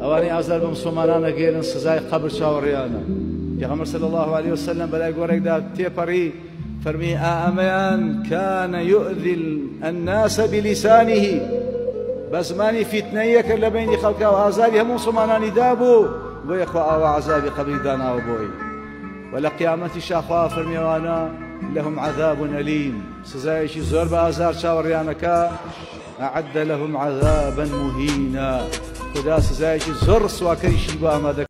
ئەوانی ئازار بە مسلمانانە سزای قبر چاوەڕیانە پێغەمبەر صلی الله عليه وسلم بەلای گۆڕێکدا تێپەڕی فرمي آميان كان يؤذي الناس بلسانه. بس ماني فتنيك لبين خلقه وعذابي هم صماناني دابو ويخوى أو عذابي قبل دانا وبوي ولقيامة شاخوا فرمي وأنا لهم عذاب أليم سزايشي زور بازار شاوريانكا أعد لهم عذابا مهينا خدا سزايشي زور سواكريشي بامدك